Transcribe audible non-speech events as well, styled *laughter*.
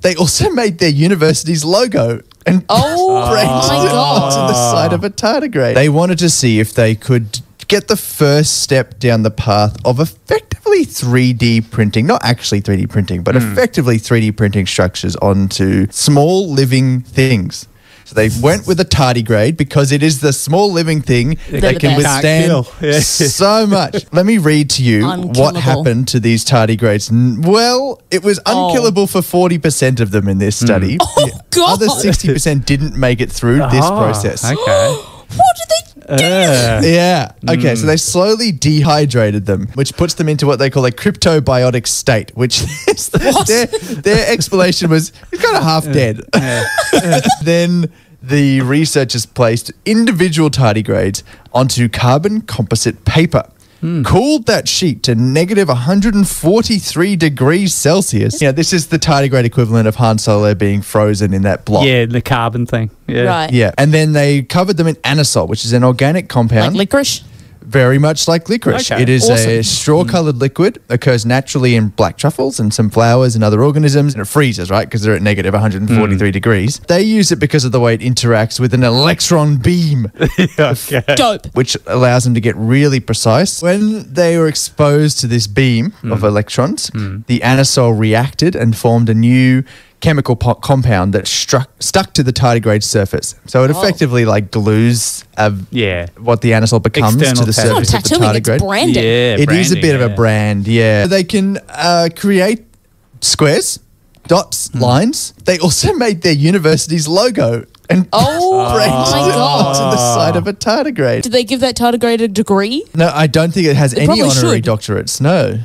They also made their university's logo and Oh *laughs* branded my it God. onto the side of a tardigrade. They wanted to see if they could get the first step down the path of effectively 3D printing, not actually 3D printing, but hmm. effectively 3D printing structures onto small living things. So they went with a tardigrade because it is the small living thing They're that the can best. withstand Yeah. so much. Let me read to you what happened to these tardigrades. N- Well, it was Oh. unkillable for 40% of them in this study. Oh, The God. Other 60% didn't make it through this process. Okay. *gasps* What did they do? Uh, Yeah. Okay. Hmm. So they slowly dehydrated them, which puts them into what they call a cryptobiotic state, which *laughs* is their, their explanation was it's kind of half dead. *laughs* then the researchers placed individual tardigrades onto carbon composite paper. Hmm. Cooled that sheet to negative 143 degrees Celsius. Yeah, this is the tardigrade equivalent of Han Solo being frozen in that block. yeah, the carbon thing. Yeah. Right. Yeah. And then they covered them in anisole, which is an organic compound. Like compound. licorice? Very much like licorice. Okay. It is a straw colored liquid, occurs naturally in black truffles and some flowers and other organisms, and it freezes, right? Because they're at negative 143 hmm. degrees. They use it because of the way it interacts with an electron beam, *laughs* okay. Dope. which allows them to get really precise. When they were exposed to this beam hmm. of electrons, hmm. the anisole reacted and formed a new chemical po- compound that struck stuck to the tardigrade surface. So it effectively like glues Yeah. what the anisole becomes External to the tattoo. It's not surface of the tattooing, it's tardigrade. branding. Yeah. It is a branding, bit of a brand, yeah. They can uh, create squares, dots, Hmm. lines. They also *laughs* made their university's logo and Oh *laughs* branded my it onto God. the side of a tardigrade. Did they give that tardigrade a degree? No, I don't think it has They any honorary should. doctorates. No.